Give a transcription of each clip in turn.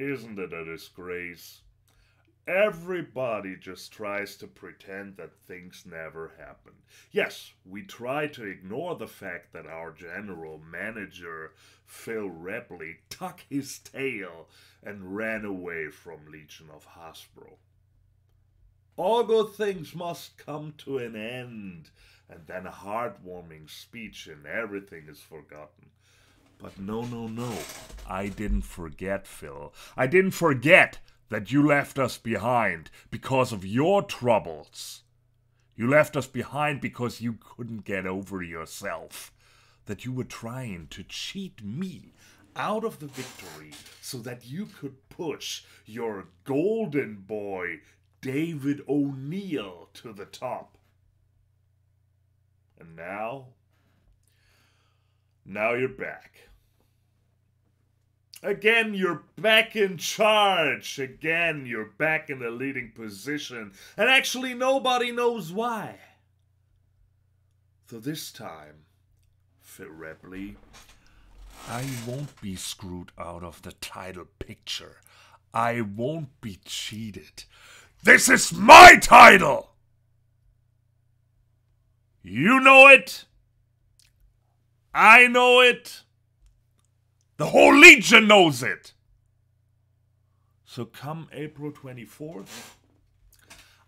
Isn't it a disgrace? Everybody just tries to pretend that things never happened. Yes, we try to ignore the fact that our general manager, Phil Rapley, tucked his tail and ran away from Legion of Hasbro. All good things must come to an end, and then a heartwarming speech and everything is forgotten. But no, no, no. I didn't forget, Phil. I didn't forget that you left us behind because of your troubles. You left us behind because you couldn't get over yourself. That you were trying to cheat me out of the victory so that you could push your golden boy, David O'Neill, to the top. And now, now you're back. Again, you're back in charge. Again, you're back in the leading position. And actually, nobody knows why. So this time, Phil Rapley, I won't be screwed out of the title picture. I won't be cheated. This is my title! You know it. I know it. The whole Legion knows it. So come April 24th,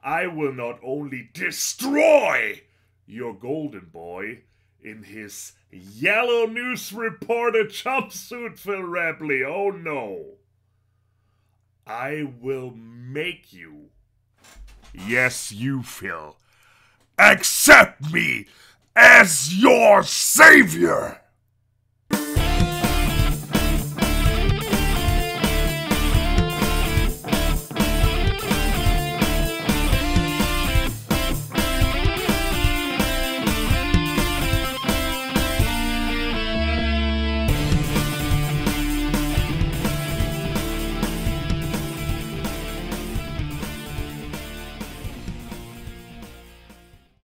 I will not only destroy your golden boy in his yellow news reporter jumpsuit, Phil Rapley. Oh no. I will make you, yes, you, Phil, accept me as your savior.